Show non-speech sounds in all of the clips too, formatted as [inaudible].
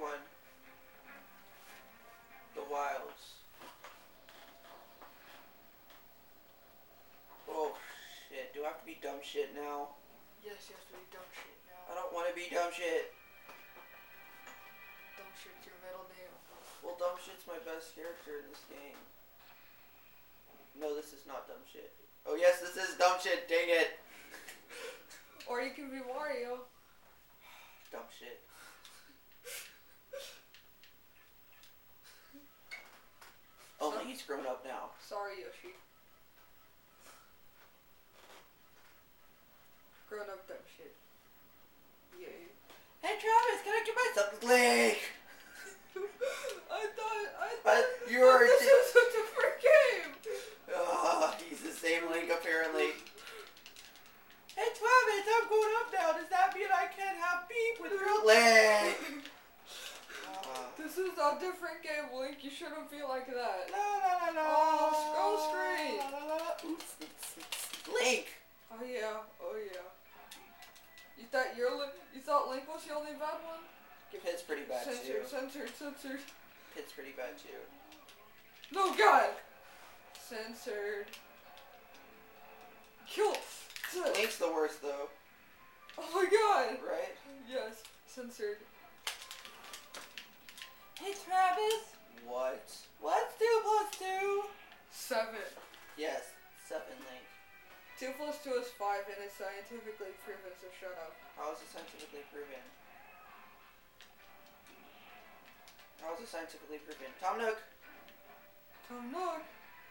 one. The Wilds. Oh shit! Do I have to be dumb shit now? Yes, you have to be dumb shit now. I don't want to be dumb shit. Dumb shit's your middle name. Well, dumb shit's my best character in this game. No, this is not dumb shit. Oh yes, this is dumb shit. Dang it. Or you can be Wario. [sighs] Dumb shit. Only he's grown up now. Sorry, Yoshi. Grown up dumb shit. Yay. Hey Travis, can I get myself a Link? [laughs] I thought I But thought you are this was a different game. Ah, he's the same Link apparently. Hey Travis, I'm grown up now. Does that mean I can't have beef with real Link? A different game, Link. You shouldn't be like that. La la la la. Oh, scroll screen. La, la, la. Oops, oops, oops. Link. Oh yeah, oh yeah. You thought your you thought Link was the only bad one? Pit's pretty bad Censored, too. censored, censored. Pit's pretty bad too. No God. Censored. Kill. Link's the worst though, Oh my God. right? Yes, censored. Hey Travis. What? What's two plus two? Seven. Yes, seven Link. Two plus two is five, and it's scientifically proven. So shut up. How is it scientifically proven? How is it scientifically proven? Tom Nook. Tom Nook.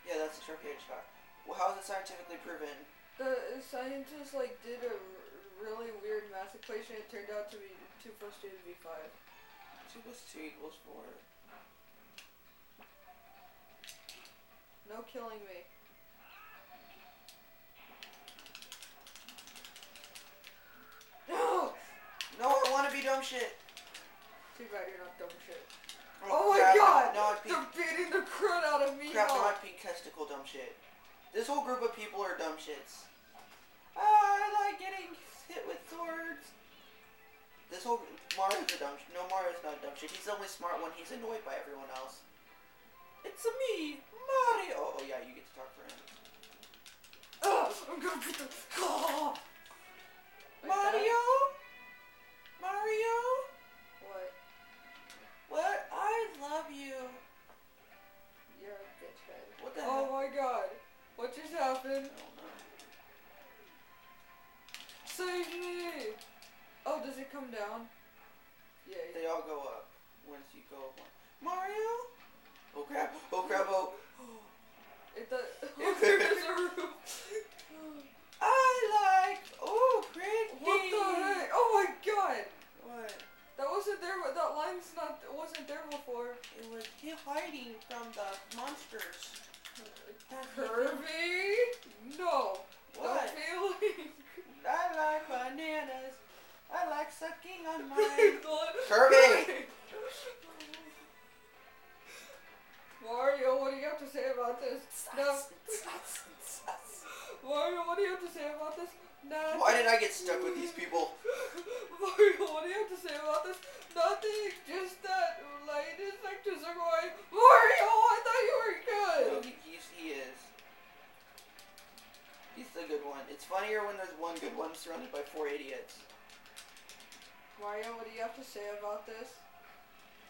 Yeah, that's the Sharky Hedgehog. Well, how is it scientifically proven? The scientists like did a really weird math equation. It turned out to be two plus two to be five. Two plus two equals four. No killing me. [gasps] No. No, I want to be dumb shit. Too bad you're not dumb shit. Oh, Oh my crap, God! No. They're beating the crud out of me. Crap, no, now. I'm pink testicle dumb shit. This whole group of people are dumb shits. Ah, I like getting hit with swords. This whole Mario's a dumb. Sh- no, Mario's not a dumb shit. He's the only smart one. He's annoyed by everyone else. It's a me, Mario. Oh, oh yeah, you get to talk for him. [laughs] Ugh, I'm gonna beat the. Oh. Like? Mario, Mario, What? what? I love you. You're a bitch head. What the Oh hell? my god. What just happened? I don't know. Save me! Oh, does it come down? Yeah. They all go up once you go up one. Mario? Oh crap! Oh crap! Oh. About this? No. Mario, what do you have to say about this? Nothing. Why did I get stuck with these people? [laughs] Mario, what do you have to say about this? Nothing, just that light detectors are going. Mario, I thought you were good. He, he's, he is. He's the good one. It's funnier when there's one good one surrounded by four idiots. Mario, what do you have to say about this?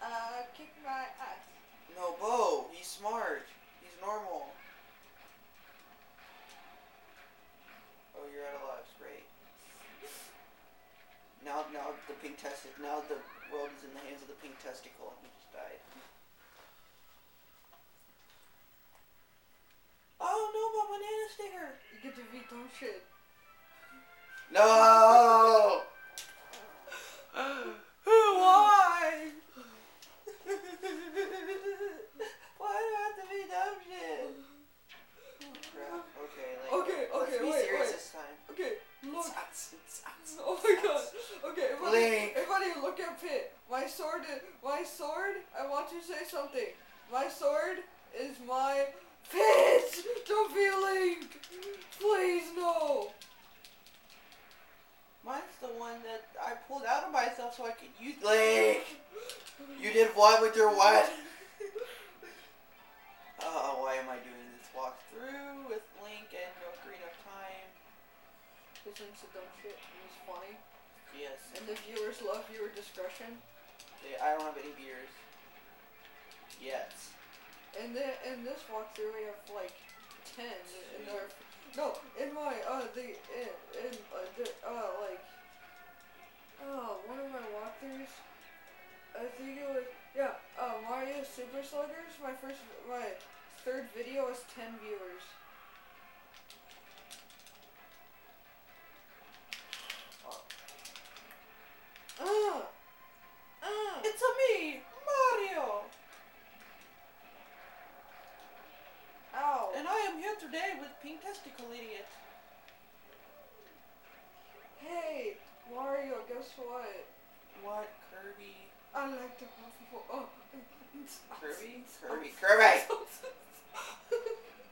Uh, kick my ass. No, Bo. He's smart. He's normal. Oh, you're out of lives. Great. Now, now the pink testicle. Now the world is in the hands of the pink testicle, and he just died. Oh no, my banana sticker! You get to dumb shit. No! [laughs] Look at Pit. My sword is, my sword, I want to say something. My sword is my Pit! [laughs] Don't be Link! Please, no! Mine's the one that I pulled out of myself so I could use Link. You did what with your what? [laughs] Oh, why am I doing this walkthrough with Link and no green of time? Because it's a dumb shit and it's funny. Yes. And the viewers love viewer discretion. Yeah, I don't have any beers. Yet. And then in this walkthrough we have like ten in our no in my uh the in, in uh, the uh like oh one of my walkthroughs I think it was yeah uh Mario Super Sluggers my first my third video was ten viewers. I like to call people. Oh, Kirby? Kirby, [laughs] Kirby!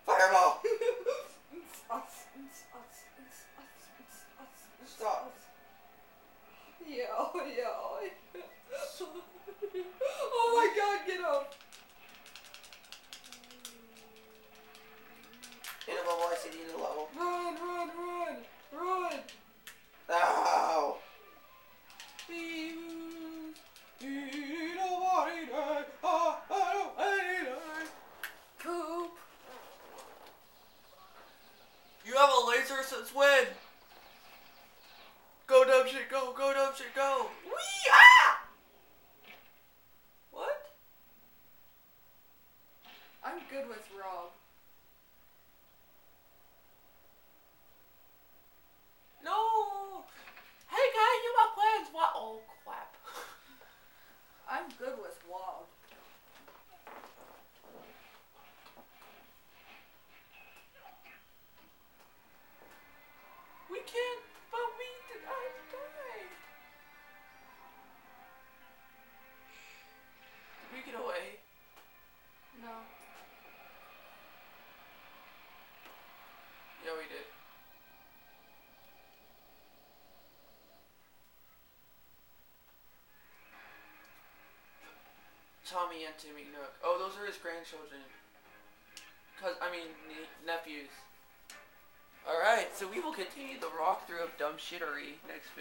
Fireball! Stop. Yeah, oh yeah. oh, yeah. oh my god, get up. In a level, I see the end of the level. Run, run, run, run. Ow! Poop. You have a laser since when? Go dumb shit, go, go dumb shit, go! Tommy and Timmy Nook. Oh, those are his grandchildren. Cause I mean ne- nephews. All right, so we will continue the walkthrough of dumb shittery next video.